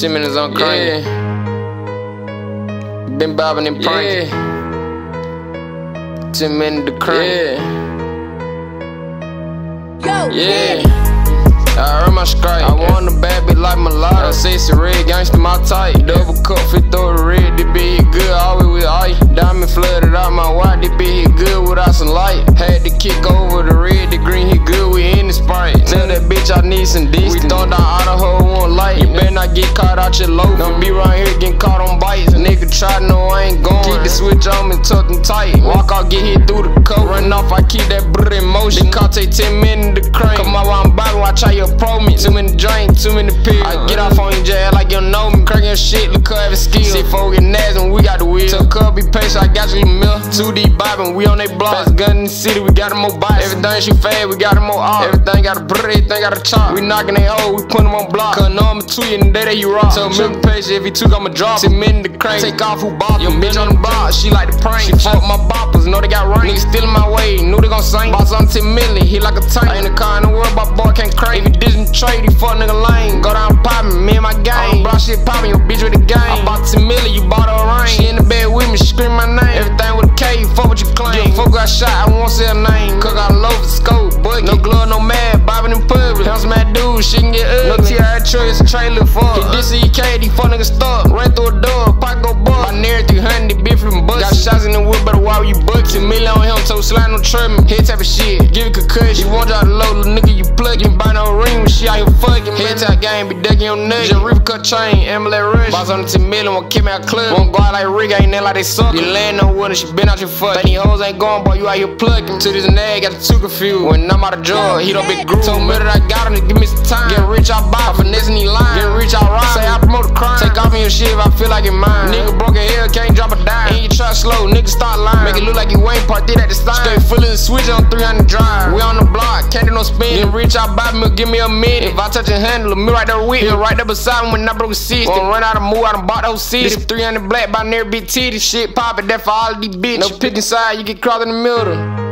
Ten minutes on crank. Yeah. Been bobbing and pranking. Yeah. Ten minutes to crank. Yeah. Go, Yeah. I earn my strike. I want a bad bitch like mulatto. Sexyy Red, gangsta my type. Double cup, fit through the red. This bitch hit good, always with ice. Diamond flooded out my white. This bitch hit good without some light. Had to kick over the red, the green hit good. We in the sprite. Tell that bitch I need some distance. We throw down Idaho, one light. You better not get caught out your loaf. Don't be around here getting caught on bites. A nigga try, no I ain't going. Keep the switch on and tuck them tight. Walk out, get hit through the coat. Run off, I keep that brr in motion. Then call take 10 minutes to crank. Come out I'm bobbing, watch how you pro me. Too many drink, too many pills. I get off on your jail like you know me. Crank your shit, look up every skill. See folk get nasty when we got the wheel. Tell Cub be patient, I got you mill. 2D bobbing, we on they block. Best gun in the city, we got them more bites. Everything she fad, we got them more off. Everything got a brr, everything got a chop. We knocking they hole, we put them on block. Cause know I'm a two in the day that you rock. Tell milk patient, if he took, I'ma drop. 10 minutes to crank. Take off who bop. Your bitch on the block, she like the prank. She fuck my boppers, know they got rank. Niggas still in my way, knew they gon' sing. Boss on 10 million, he like a tank. He fuck nigga lame. Go down poppin', me and my gang. Uh-huh. Bro, shit poppin', your bitch with the game. I bought 10 million, you bought her a ring. She in the bed with me, she scream my name. Everything with a K, you fuck what you claim. A fuck got shot, I won't say her name. Cook out low for scope, buggy. No glove, no mad, bobbing in public. House mad dude, she can get ugly. No TI truck, it's a trailer fuck. Hit this EK, these fuck niggas stuck. Ran through a door, pot go bust. Binary 300, this bitch from bust. Got shots in the wood, better why you buck? 10 million on him, so slide no trim. Head type of shit, give it concussion. You want y'all low, little nigga, you plug. You cut chain, Emily Rush. Boss on the 10 million, won't keep me out club. Won't go out like Rick, ain't there like they suck. You land no wood, and she been out your fuck. Think these hoes ain't going, boy, you out here plugging. To this nag, got too confused. When I'm out of drug, he don't be groove. Told me that I got him to give me some time. Get rich, I buy, finessing these lines. Get rich, I ride. Say I promote the crime. Take off in your shit if I feel like it mine. Nigga broke a hell, can't drop a dime. And you try slow, nigga start lying. Make it look like you ain't part did at the start. Straight full of the switch on 300 drive. We on the block, no spin. Get buy me, give me a minute. If I touch a handle, me right there with. He'll right there beside me when I broke a 60. Won't run out of move, I done bought those seats. 300 black by near big titty. Shit poppin', that for all of these bitches. No picking side, you get crossed in the middle.